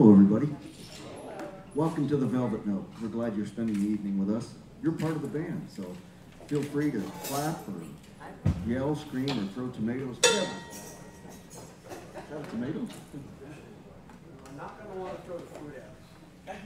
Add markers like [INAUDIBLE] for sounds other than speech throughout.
Hello, everybody. Welcome to the Velvet Note. We're glad you're spending the evening with us. You're part of the band, so feel free to clap or yell, scream, or throw tomatoes. Yeah. tomatoes. I'm not going to want to throw the food out.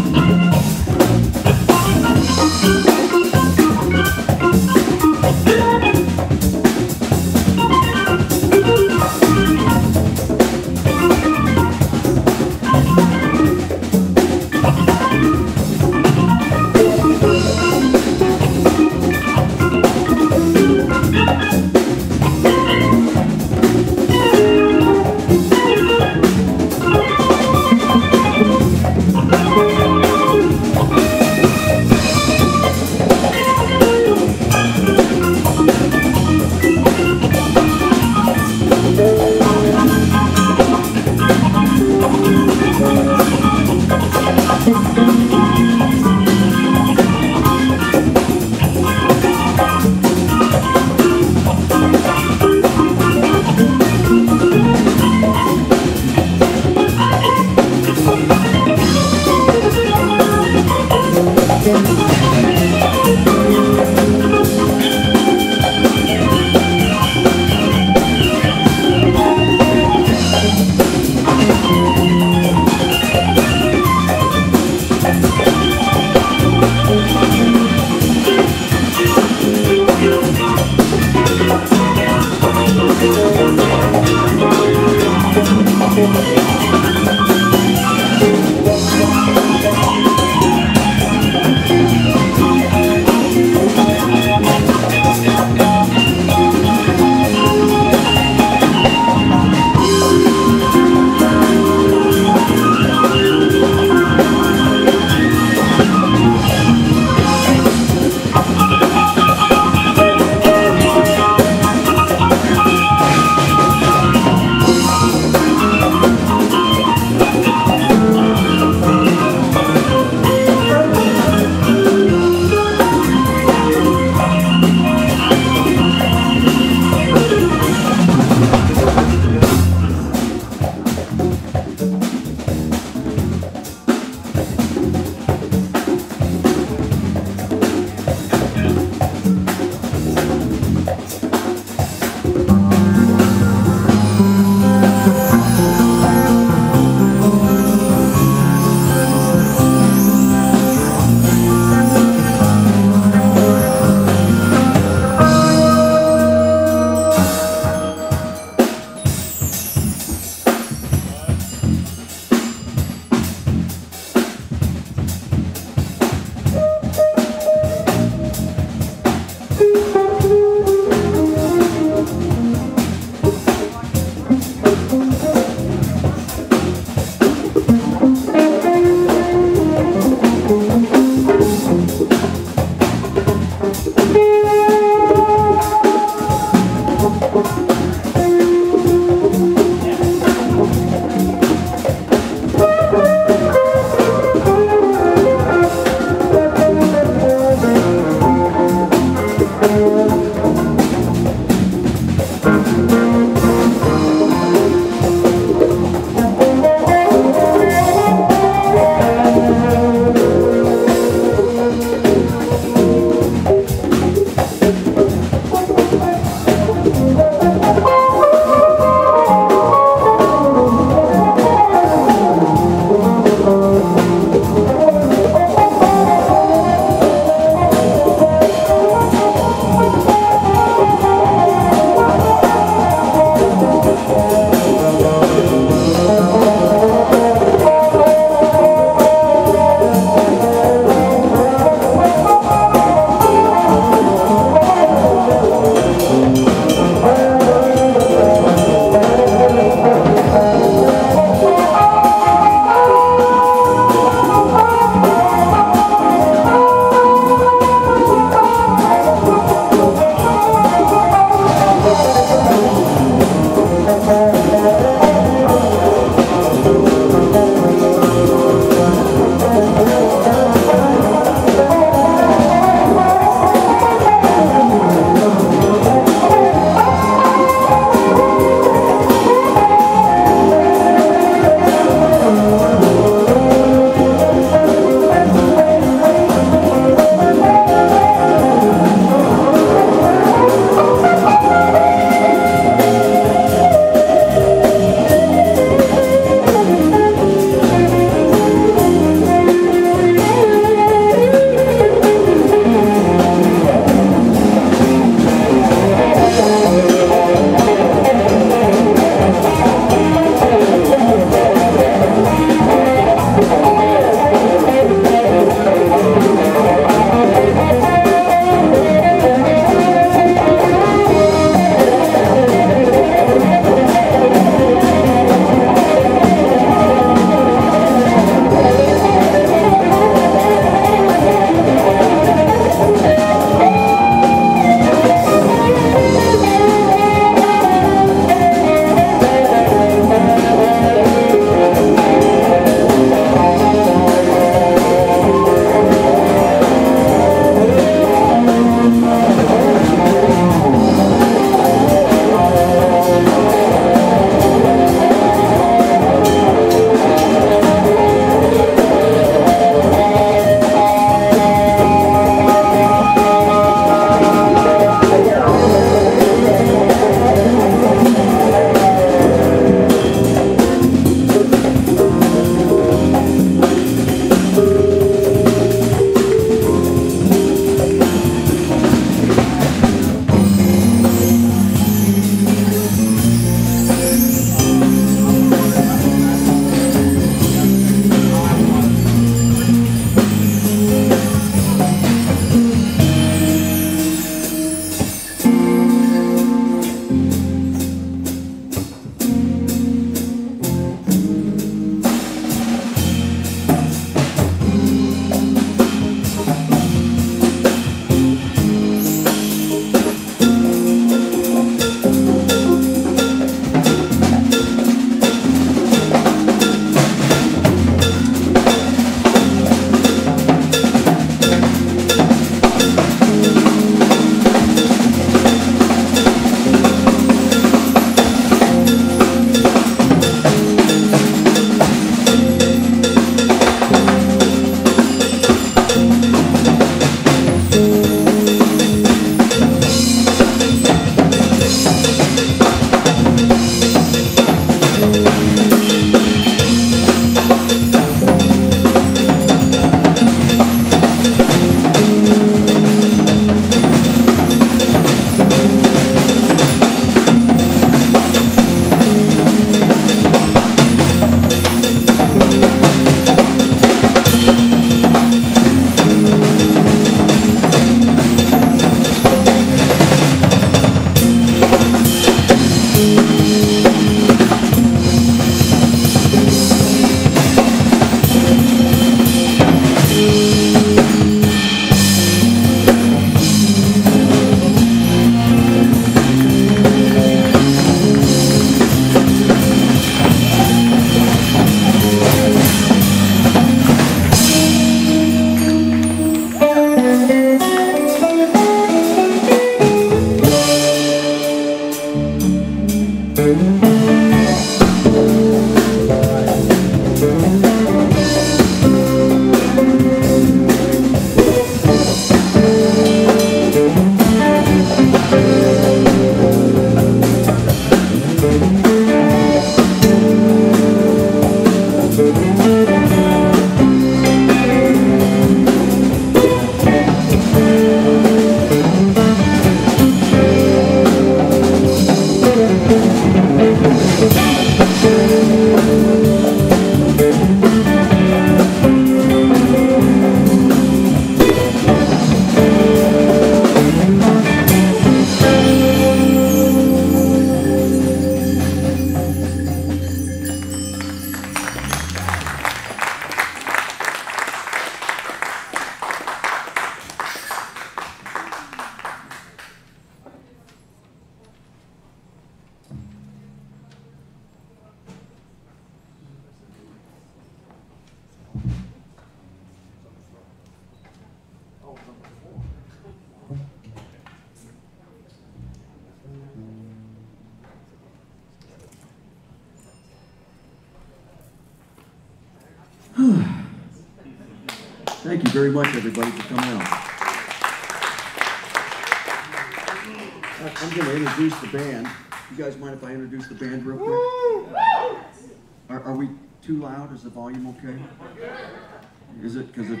Volume okay? Is it, because if,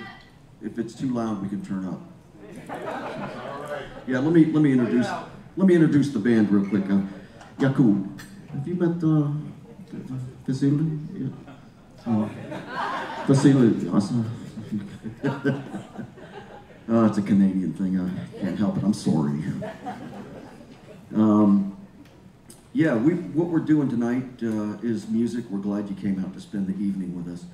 if it's too loud, we can turn up. Yeah, let me, let me introduce, let me introduce the band real quick. Uh, Yakub, have you met, uh, Vasily? Yeah. Uh, Vasily, awesome. [LAUGHS] Oh, it's a Canadian thing. I can't help it. I'm sorry. Um, yeah, we what we're doing tonight uh, is music. We're glad you came out to spend the evening with us.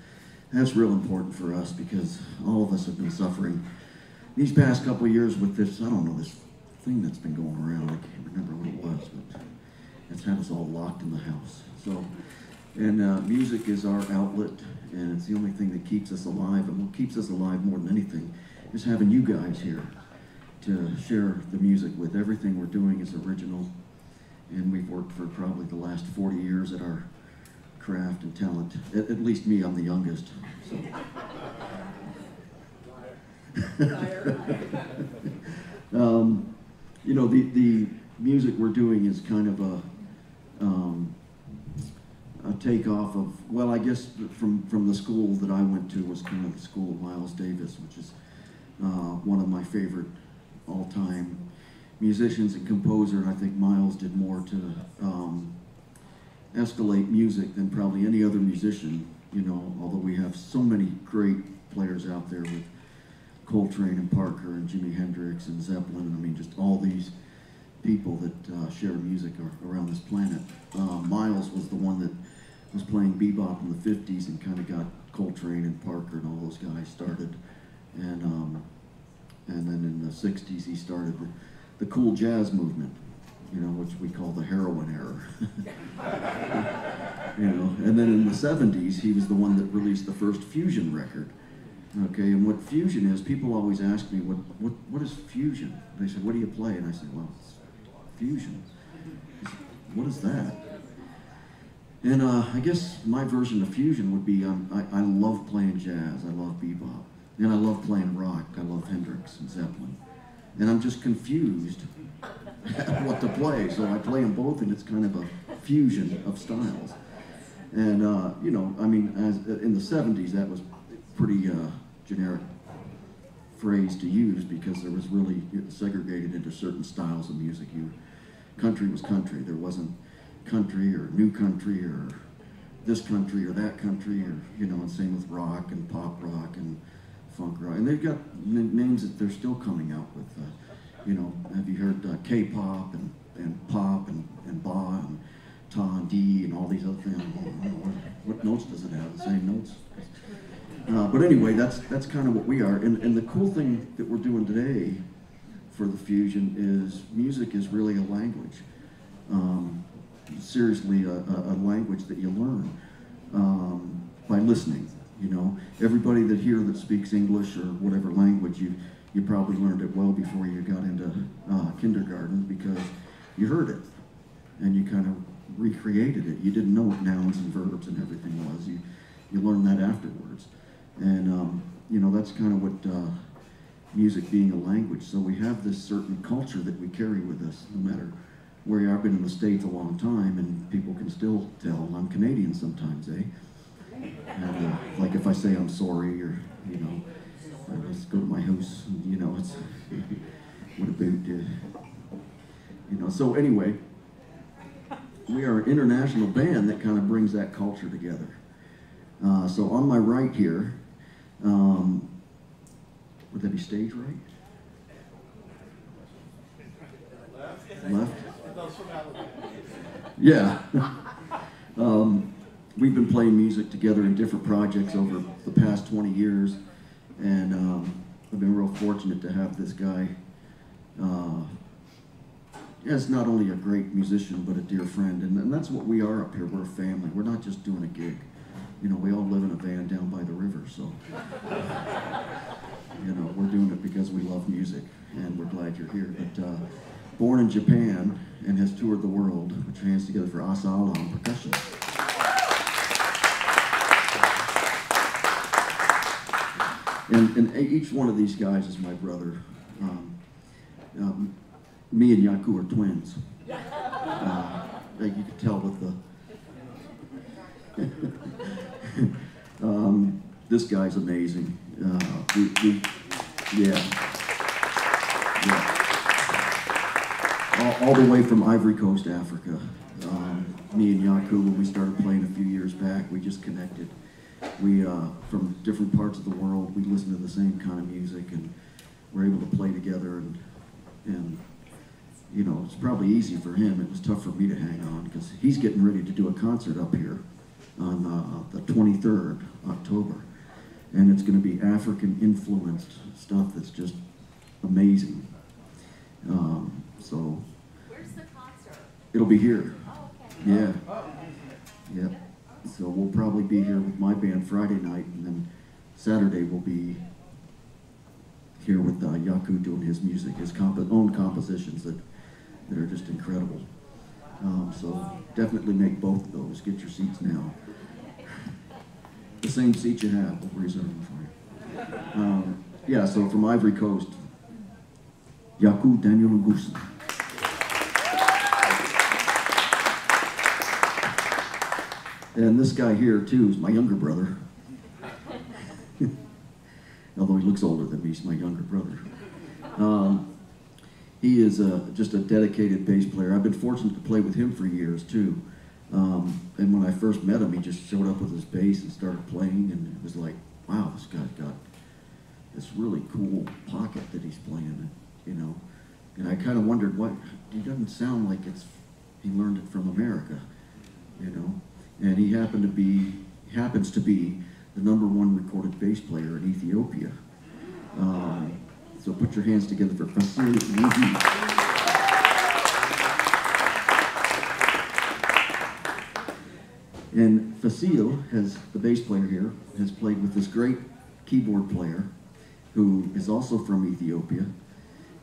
That's real important for us because all of us have been suffering these past couple years with this. I don't know this thing that's been going around. I can't remember what it was, but it's had us all locked in the house. So, and uh, music is our outlet, and it's the only thing that keeps us alive. And what keeps us alive more than anything is having you guys here to share the music with. Everything we're doing is original, and we've worked for probably the last 40 years at our craft and talent. At, at least me, I'm the youngest. So. [LAUGHS] um, you know, the, the music we're doing is kind of a, um, a takeoff of, well, I guess from, from the school that I went to was kind of the school of Miles Davis, which is uh, one of my favorite all-time musicians and composer. I think Miles did more to um, escalate music than probably any other musician, you know, although we have so many great players out there with Coltrane and Parker and Jimi Hendrix and Zeppelin. I mean, just all these people that uh, share music ar- around this planet. Uh, Miles was the one that was playing bebop in the 50s and kind of got Coltrane and Parker and all those guys started. And, um, and then in the 60s, he started the, cool jazz movement, you know, which we call the heroin era. [LAUGHS] you know, and then in the 70s, he was the one that released the first fusion record. Okay, and what fusion is, people always ask me, what, what, what is fusion? They say, what do you play? And I say, well, fusion. What is that? And uh, I guess my version of fusion would be um, I, I love playing jazz, I love bebop, and I love playing rock, I love Hendrix and Zeppelin. And I'm just confused what to play, so I play them both, and it's kind of a fusion of styles. And, uh, you know, I mean, as, in the 70s, that was pretty uh, generic phrase to use because there was really segregated into certain styles of music. You, country was country. There wasn't country or new country or this country or that country or you know, and same with rock and pop rock and funk rock. And they've got names that they're still coming out with. Uh, you know, have you heard uh, K-pop and, and pop and, and ba and ta and d and all these other things? What, what notes does it have? The same notes? Uh, but anyway, that's that's kind of what we are. And, and the cool thing that we're doing today for the fusion is music is really a language. Um, seriously, a, a, a language that you learn um, by listening. You know, everybody that here that speaks English or whatever language, you you probably learned it well before you got into uh, kindergarten because you heard it and you kind of recreated it. You didn't know what nouns and verbs and everything was. You you learned that afterwards. And, um, you know, that's kind of what uh, music being a language. So we have this certain culture that we carry with us, no matter where you are. I've been in the States a long time, and people can still tell I'm Canadian sometimes, eh? And, uh, like if I say I'm sorry, or, you know, I just go to my house, and, you know, it's, [LAUGHS] what about, uh, you know, so anyway, we are an international band that kind of brings that culture together. Uh, so on my right here, um, would that be stage right? Left? Yeah. [LAUGHS] um, we've been playing music together in different projects over the past 20 years, and um, I've been real fortunate to have this guy. Uh, as not only a great musician, but a dear friend, and, and that's what we are up here. We're a family. We're not just doing a gig you know, we all live in a van down by the river, so, you know, we're doing it because we love music, and we're glad you're here. But uh, born in Japan and has toured the world, which hands together for Asala on percussion. And, and each one of these guys is my brother. Um, um, me and Yaku are twins. [LAUGHS] Uh, you could tell with the. [LAUGHS] um, this guy's amazing. Uh, we, we, yeah. yeah. All, all the way from Ivory Coast, Africa. Um, me and Yaku, when we started playing a few years back, we just connected. We, uh, from different parts of the world, we listen to the same kind of music and we're able to play together and, and you know, it's probably easy for him. It was tough for me to hang on because he's getting ready to do a concert up here on uh, the 23rd October. And it's going to be African influenced stuff that's just amazing. Um, so Where's the concert? it'll be here. Oh, okay. Yeah. Yep. So we'll probably be here with my band Friday night, and then Saturday we'll be here with uh, Yaku doing his music, his own compositions that, that are just incredible. Um, so definitely make both of those. Get your seats now. The same seat you have, we'll reserve them for you. Um, yeah, so from Ivory Coast, Yaku Daniel Ngusa. And this guy here too is my younger brother. [LAUGHS] Although he looks older than me, he's my younger brother. Um, he is a, just a dedicated bass player. I've been fortunate to play with him for years too. Um, and when I first met him, he just showed up with his bass and started playing, and it was like, wow, this guy's got this really cool pocket that he's playing, you know. And I kind of wondered what he doesn't sound like it's he learned it from America, you know. And he happened to be happens to be the number one recorded bass player in Ethiopia. Um, so put your hands together for Wuhi. And Fasil has the bass player here has played with this great keyboard player who is also from Ethiopia.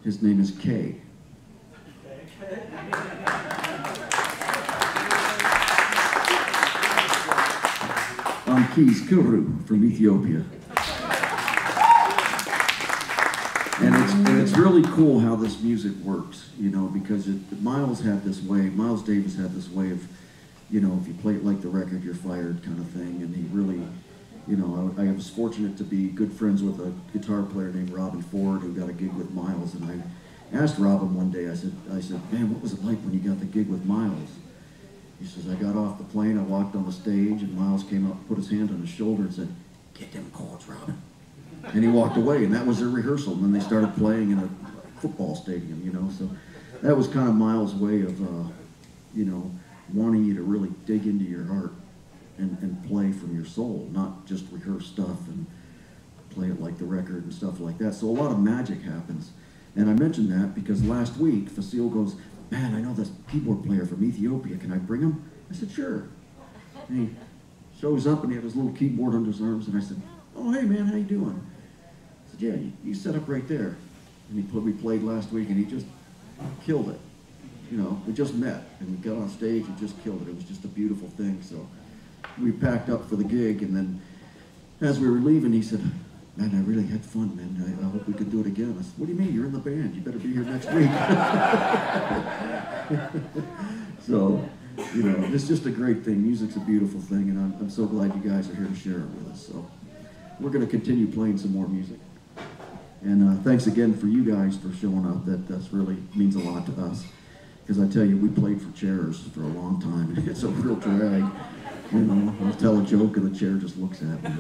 His name is Kay. [LAUGHS] On keys, Kuru from Ethiopia. And it's, and it's really cool how this music works, you know, because it, Miles had this way, Miles Davis had this way of, you know, if you play it like the record, you're fired kind of thing. And he really, you know, I, I was fortunate to be good friends with a guitar player named Robben Ford who got a gig with Miles. And I asked Robben one day, I said, I said, man, what was it like when you got the gig with Miles? He says, I got off the plane, I walked on the stage, and Miles came up, put his hand on his shoulder and said, get them chords, Robben. And he walked away, and that was their rehearsal. And then they started playing in a football stadium, you know. So that was kind of Miles' way of, uh, you know, wanting you to really dig into your heart and, and play from your soul, not just rehearse stuff and play it like the record and stuff like that. So a lot of magic happens. And I mentioned that because last week, Fasil goes, man, I know this keyboard player from Ethiopia. Can I bring him? I said, sure. And he shows up and he had his little keyboard under his arms. And I said, oh, hey, man, how you doing? I said, yeah, you, you set up right there. And he put, we played last week and he just killed it. You know, we just met and we got on stage and just killed it. It was just a beautiful thing. So we packed up for the gig and then as we were leaving, he said, man, I really had fun, man. I, I hope we could do it again. I said, what do you mean? You're in the band. You better be here next week. [LAUGHS] so, you know, it's just a great thing. Music's a beautiful thing, and I'm, I'm so glad you guys are here to share it with us. So we're going to continue playing some more music. And uh, thanks again for you guys for showing up. That that's really means a lot to us. Because I tell you, we played for chairs for a long time, and [LAUGHS] it's a real drag. You know, I'll tell a joke, and the chair just looks at me.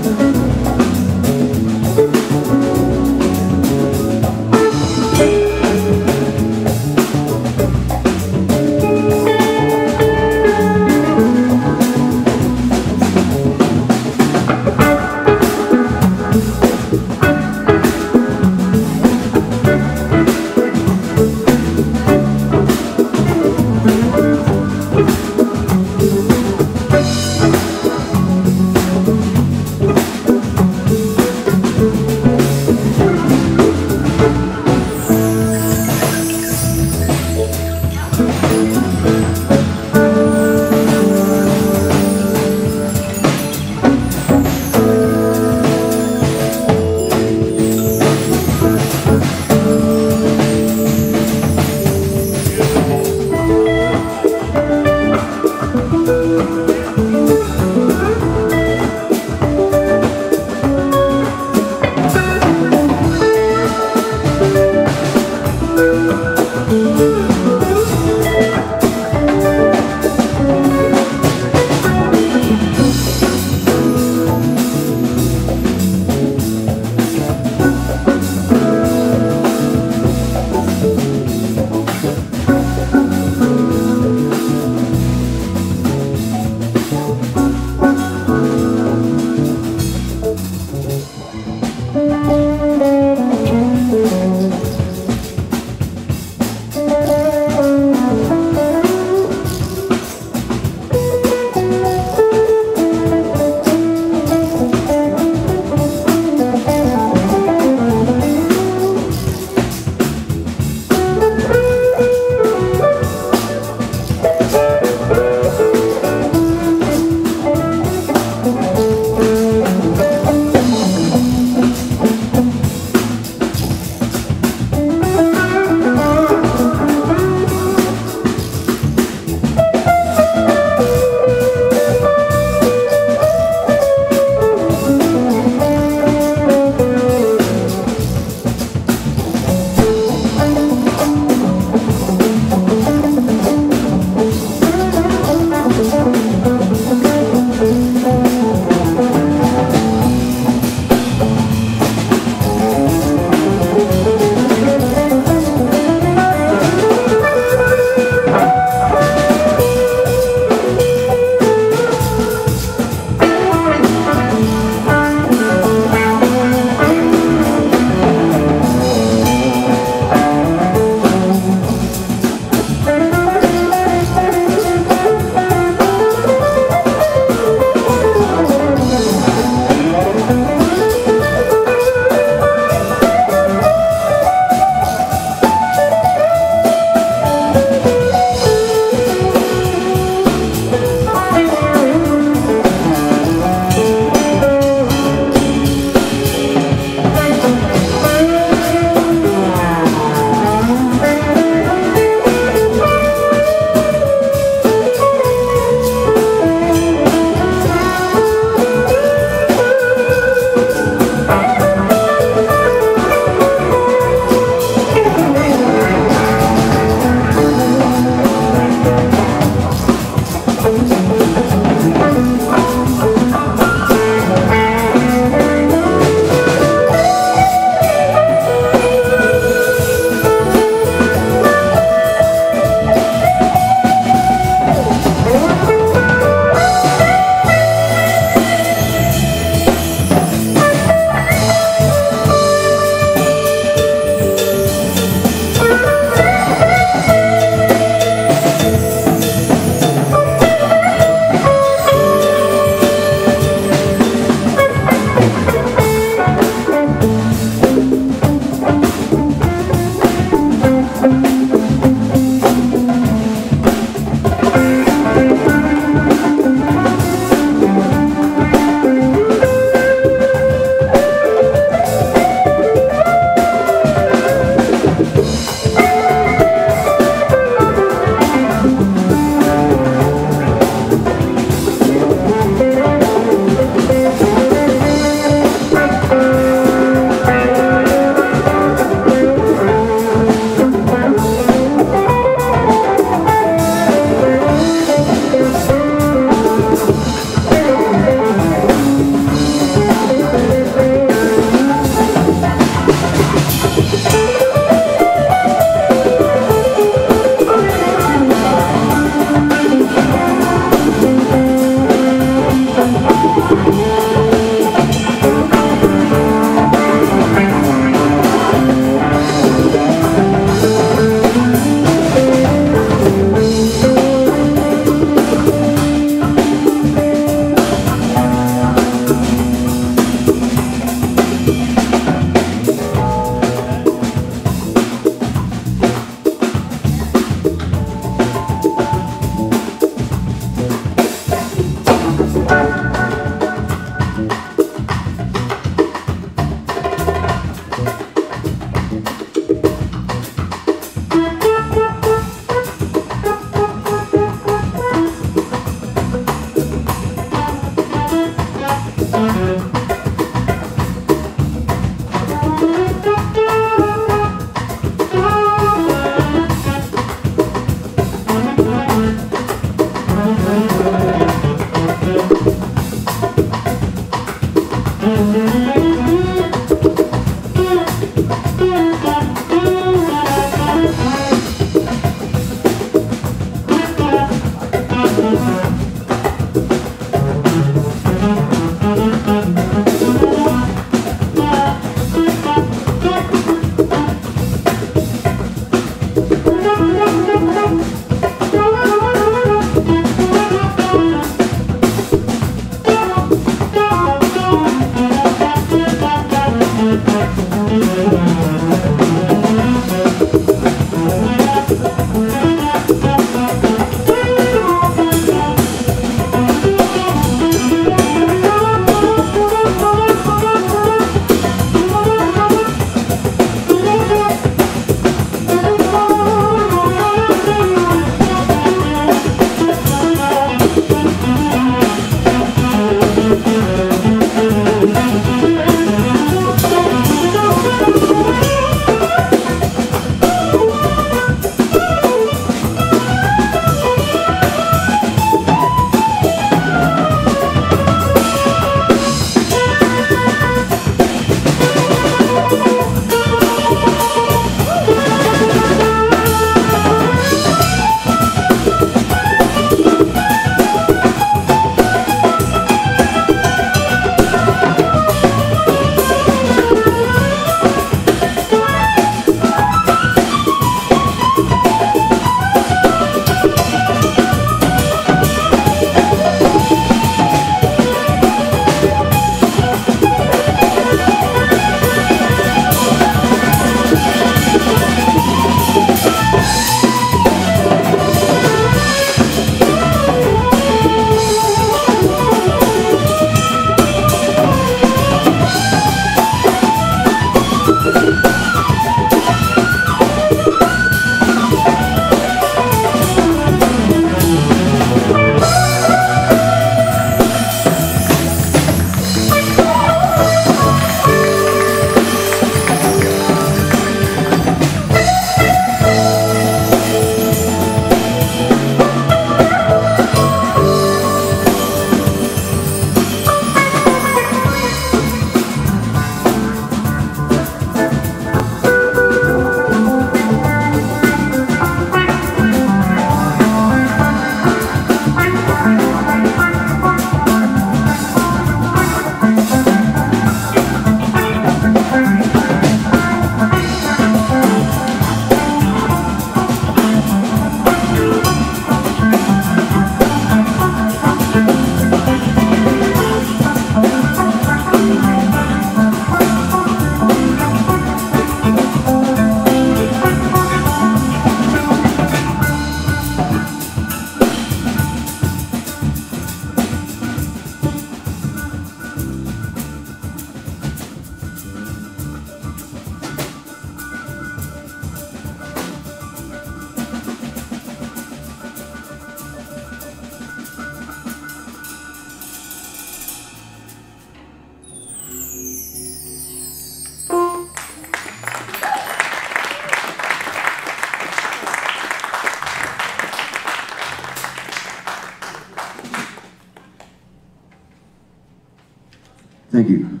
Thank you.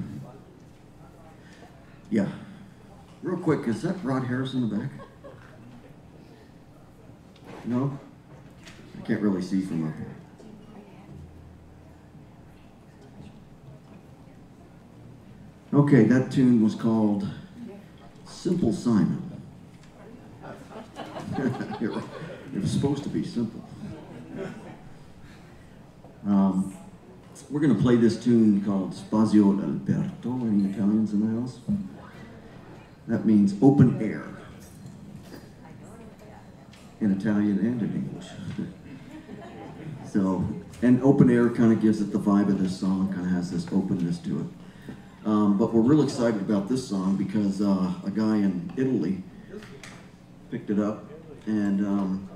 Yeah. Real quick, is that Rod Harris in the back? No? I can't really see from up here. Okay, that tune was called Simple Simon. [LAUGHS] it was supposed to be simple. Um, we're going to play this tune called Spazio Aperto. Any Italians in the house? That means open air in Italian and in English. [LAUGHS] so, and open air kind of gives it the vibe of this song, kind of has this openness to it. Um, but we're real excited about this song because uh, a guy in Italy picked it up, and um,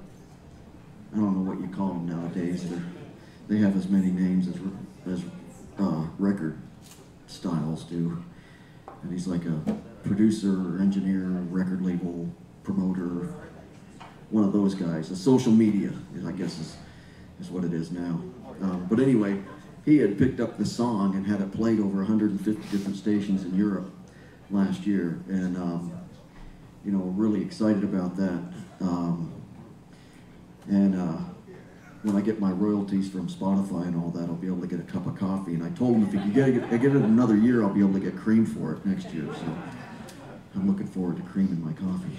I don't know what you call them nowadays. They have as many names as as uh, record styles do. And he's like a producer, engineer, record label promoter, one of those guys. A social media, I guess, is is what it is now. Um, but anyway, he had picked up the song and had it played over 150 different stations in Europe last year, and um, you know, really excited about that. Um, and uh, when I get my royalties from Spotify and all that, I'll be able to get a cup of coffee. And I told him if he get it, get it another year, I'll be able to get cream for it next year. So I'm looking forward to cream in my coffee.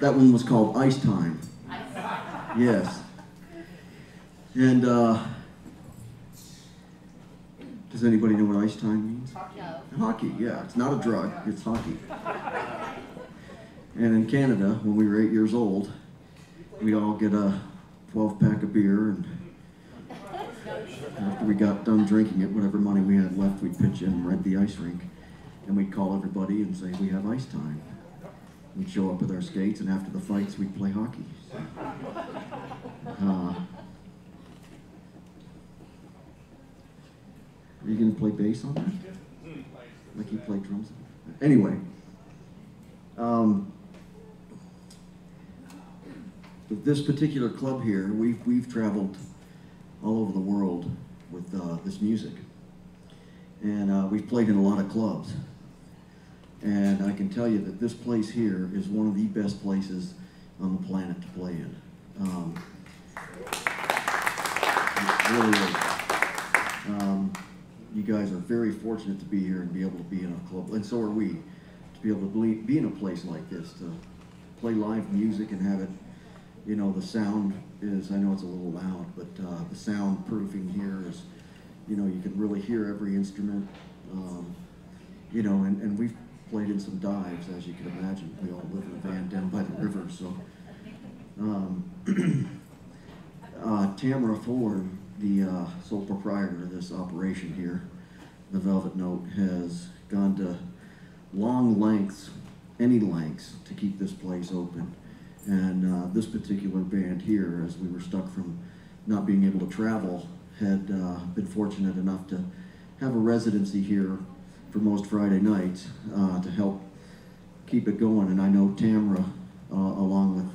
That one was called Ice Time. Yes. And uh, does anybody know what ice time means? No. Hockey, yeah. It's not a drug, it's hockey. And in Canada, when we were eight years old, we'd all get a 12 pack of beer, and after we got done drinking it, whatever money we had left, we'd pitch in and rent the ice rink. And we'd call everybody and say, We have ice time. We'd show up with our skates, and after the fights, we'd play hockey. Uh, are you going to play bass on that? Like you play drums? Anyway, um, this particular club here, we've, we've traveled all over the world with uh, this music. And uh, we've played in a lot of clubs. And I can tell you that this place here is one of the best places on the planet to play in. Um, really. Um, you guys are very fortunate to be here and be able to be in a club, and so are we, to be able to be, in a place like this, to play live music and have it, you know, the sound is, I know it's a little loud, but uh, the soundproofing here is, you know, you can really hear every instrument, um, you know, and, and we've played in some dives, as you can imagine. We all live in a van down by the river, so. Um, [CLEARS THROAT] uh, Tamara Ford, the uh, sole proprietor of this operation here, the Velvet Note, has gone to long lengths, any lengths, to keep this place open. And uh, this particular band here, as we were stuck from not being able to travel, had uh, been fortunate enough to have a residency here for most Friday nights uh, to help keep it going. And I know Tamara, uh, along with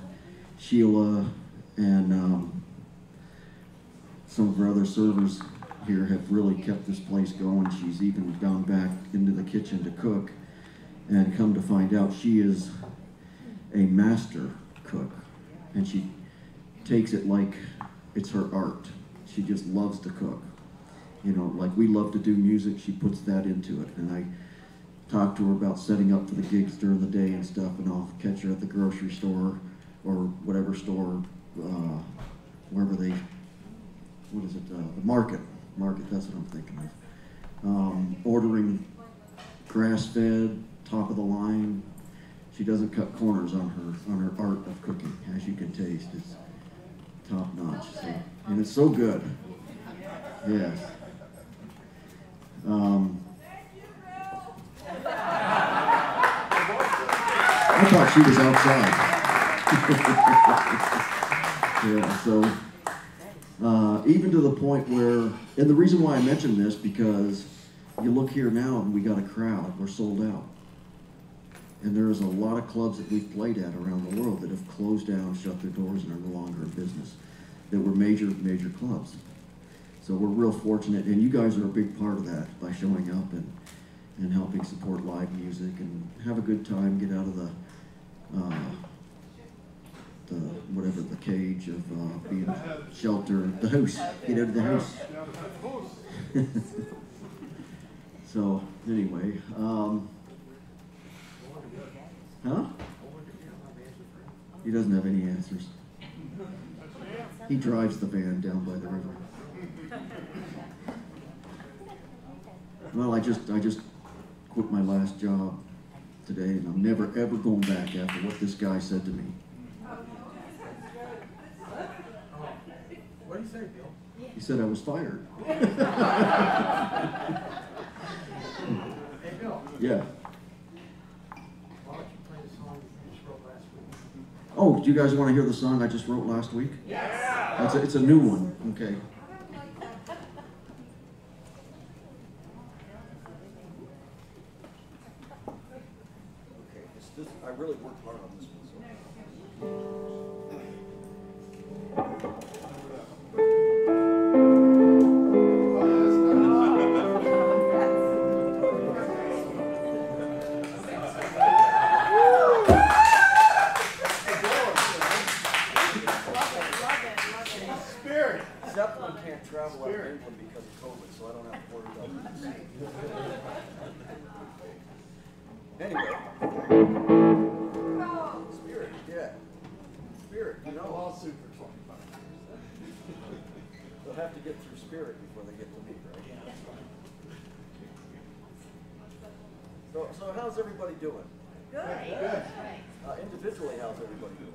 Sheila and um, some of her other servers here have really kept this place going. She's even gone back into the kitchen to cook and come to find out she is a master cook and she takes it like it's her art. She just loves to cook. You know, like we love to do music, she puts that into it. And I talk to her about setting up for the gigs during the day and stuff, and I'll catch her at the grocery store or whatever store, uh, wherever they what is it, uh, the market, market, that's what I'm thinking of. Um, ordering grass-fed, top of the line. She doesn't cut corners on her, on her art of cooking, as you can taste, it's top notch, so, and it's so good. Yes. Um, I thought she was outside. [LAUGHS] yeah, so, uh, even to the point where, and the reason why I mention this because you look here now and we got a crowd, we're sold out. And there's a lot of clubs that we've played at around the world that have closed down, shut their doors, and are no longer in business. That were major, major clubs. So we're real fortunate, and you guys are a big part of that by showing up and, and helping support live music and have a good time, get out of the, uh, the whatever the cage of uh, being sheltered, the house, get out of the house. [LAUGHS] so anyway, um, huh? He doesn't have any answers. He drives the van down by the river. Well, I just I just quit my last job today, and I'm never ever going back after what this guy said to me. What do you say, Bill? He said I was fired. Hey, Bill, Yeah. why don't you the song you just wrote last week? Oh, do you guys want to hear the song I just wrote last week? Yeah. It's a, it's a new one. Okay, it's this, I really worked hard on this one. So. Zeppelin can't travel out of England because of COVID, so I don't have to worry about this. Anyway. So, how's everybody doing? Good. Uh, individually, how's everybody doing?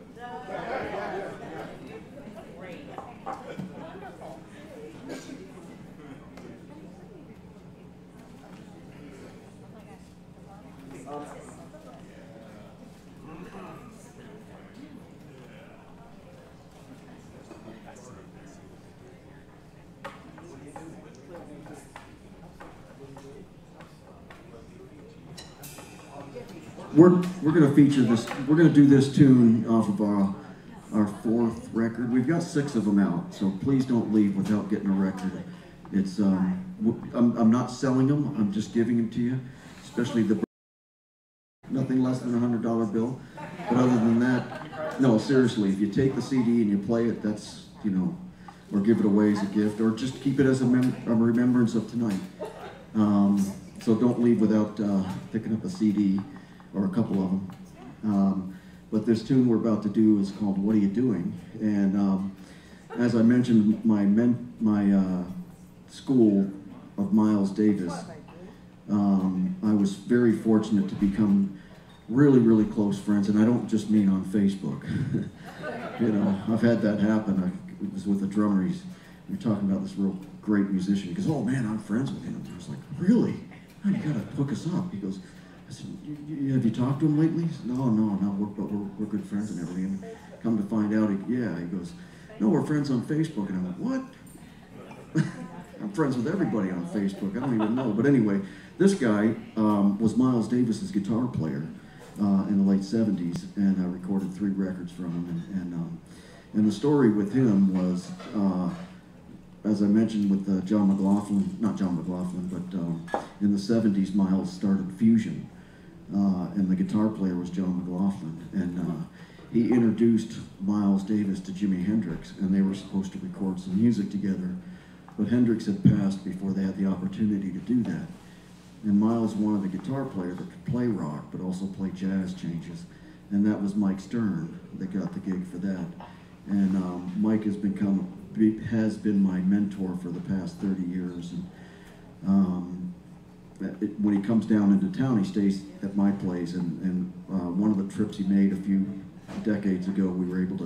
Great. Wonderful. Um, We're, we're gonna feature this, we're gonna do this tune off of our, our fourth record. We've got six of them out, so please don't leave without getting a record. It's, um, I'm, I'm not selling them, I'm just giving them to you, especially the nothing less than a hundred dollar bill. But other than that, no, seriously, if you take the CD and you play it, that's, you know, or give it away as a gift, or just keep it as a mem- a remembrance of tonight. Um, so don't leave without, uh, picking up a CD or a couple of them. Um, but this tune we're about to do is called What Are You Doing? And, um, as I mentioned, my men, my, uh, school of Miles Davis, um, I was very fortunate to become really, really close friends, and I don't just mean on Facebook. [LAUGHS] you know, I've had that happen. I, it was with a drummer. He's, we were talking about this real great musician. He goes, "Oh man, I'm friends with him." I was like, "Really? You gotta hook us up." He goes, "I said, have you talked to him lately?" Said, "No, no, no. We're, but we're, we're good friends and everything." And come to find out, he, yeah, he goes, "No, we're friends on Facebook." And I'm like, "What?" [LAUGHS] I'm friends with everybody on Facebook. I don't even know. But anyway, this guy um, was Miles Davis's guitar player uh, in the late 70s, and I recorded three records from him. And, and, um, and the story with him was, uh, as I mentioned with uh, John McLaughlin, not John McLaughlin, but um, in the 70s, Miles started Fusion. Uh, and the guitar player was John McLaughlin. And uh, he introduced Miles Davis to Jimi Hendrix, and they were supposed to record some music together. But Hendrix had passed before they had the opportunity to do that. And Miles wanted a guitar player that could play rock, but also play jazz changes. And that was Mike Stern that got the gig for that. And um, Mike has become has been my mentor for the past 30 years. And um, it, when he comes down into town, he stays at my place. And, and uh, one of the trips he made a few decades ago, we were able to,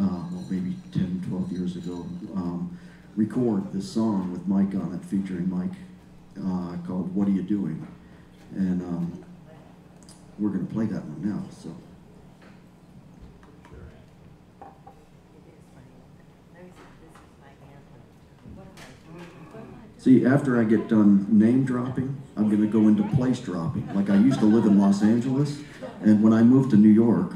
uh, well, maybe 10, 12 years ago, um, record this song with Mike on it, featuring Mike, uh, called "What Are You Doing," and um, we're going to play that one now. So. See, after I get done name dropping, I'm going to go into place dropping. Like I used to live in Los Angeles, and when I moved to New York,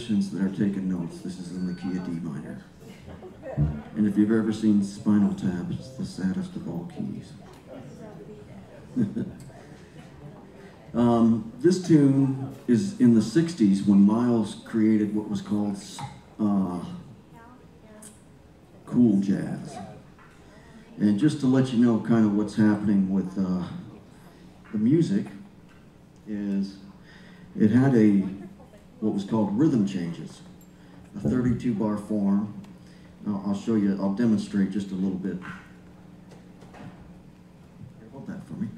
musicians that are taking notes, this is in the key of D minor. And if you've ever seen Spinal Tap, it's the saddest of all keys. [LAUGHS] um, this tune is in the '60s when Miles created what was called uh, cool jazz. And just to let you know kind of what's happening with uh, the music is it had a what was called rhythm changes, a 32 bar form. I'll, I'll show you, I'll demonstrate just a little bit. Hold that for me.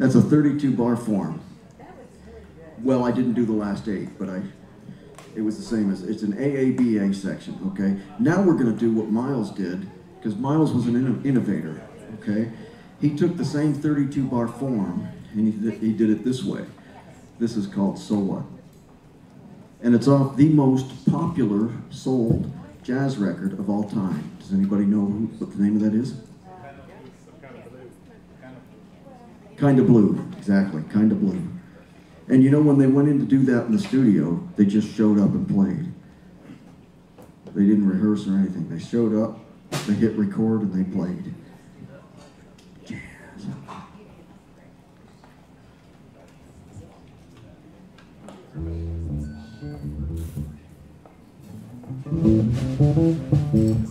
That's a 32 bar form. Well, I didn't do the last eight, but I, it was the same as, it's an AABA section, okay? Now we're gonna do what Miles did, because Miles was an inno- innovator, okay? He took the same 32 bar form and he did, he did it this way. This is called So What. And it's off the most popular sold jazz record of all time. Does anybody know who, what the name of that is? Kind of blue, exactly, kind of blue. And you know, when they went in to do that in the studio, they just showed up and played. They didn't rehearse or anything. They showed up, they hit record, and they played. Jazz. Eight Thank you.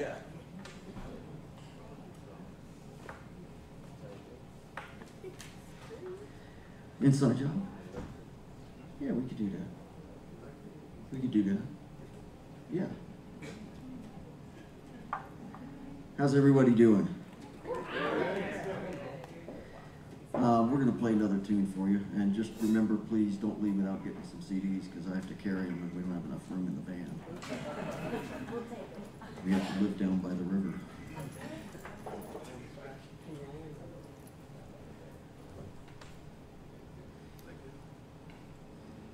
Yeah. Inside job? Yeah, we could do that. We could do that. Yeah. How's everybody doing? Uh, we're going to play another tune for you. And just remember, please don't leave without getting some CDs because I have to carry them and we don't have enough room in the van. We have to live down by the river.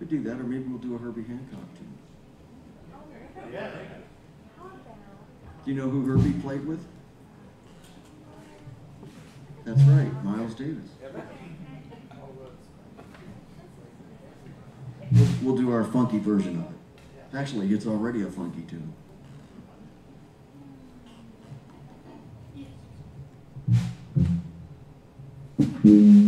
We do that, or maybe we'll do a Herbie Hancock tune. Do you know who Herbie played with? That's right, Miles Davis. We'll do our funky version of it. Actually, it's already a funky tune. Mm-hmm.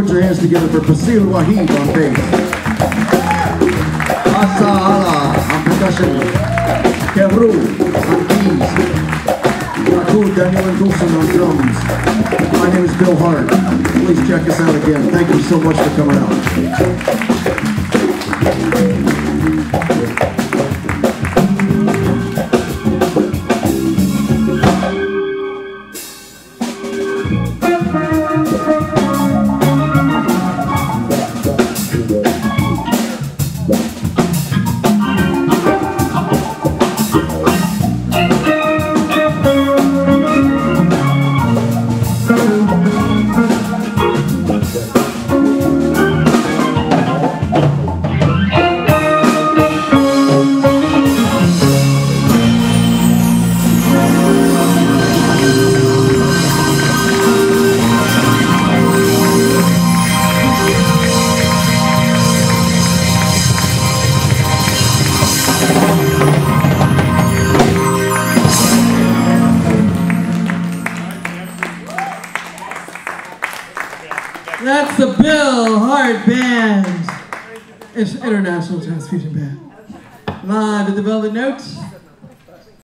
Put your hands together for Fasil Wahid on bass. Asa Ala on percussion. Kevru on keys. Raku Daniel Wilson on drums. My name is Bill Hart. Please check us out again. Thank you so much for coming out.